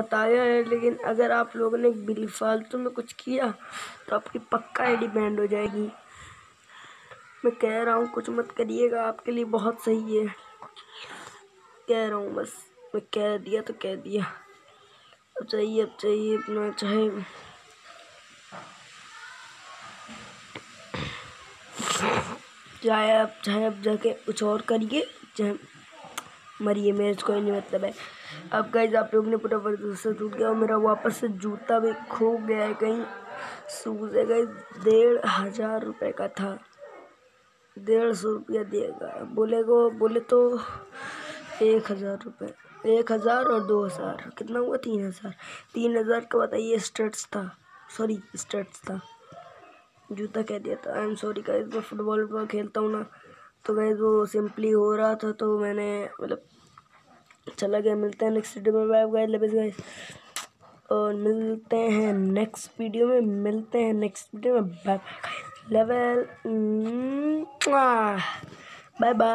बताया है, लेकिन अगर आप लोगों ने बिल फालतू में कुछ किया तो आपकी पक्का आईडी बैंड हो जाएगी। मैं कह रहा हूँ, कुछ मत करिएगा, आपके लिए बहुत सही है। कह रहा हूँ बस, मैं कह दिया तो कह दिया। अब चाहिए अब चाहिए, अपना चाहे। चाहे अब चाहे अब जाके कुछ और करिए, चाहे मरिए मेरे कोई नहीं मतलब है। अब गाइज़ आप लोग ने पूरा भरोसा टूट गया और मेरा वापस से जूता भी खो गया है कहीं। सूज है गाइज़ डेढ़ हज़ार रुपये का था। डेढ़ सौ रुपया दिएगा बोले को, बोले तो एक हज़ार रुपये एक हज़ार और दो हज़ार। कितना हुआ? तीन हज़ार। तीन हज़ार का बताइए स्टेट्स था। सॉरी स्टेट्स था। जूता कह दिया था। आई एम सॉरी गाइज़ मैं फुटबॉल खेलता हूँ ना। तो मैं वो सिंपली हो रहा था तो मैंने मतलब चला गया, मिलते हैं नेक्स्ट वीडियो में। बाय गाइस लव गाइस और मिलते हैं नेक्स्ट वीडियो में, मिलते हैं नेक्स्ट वीडियो में। Bye bye level bye bye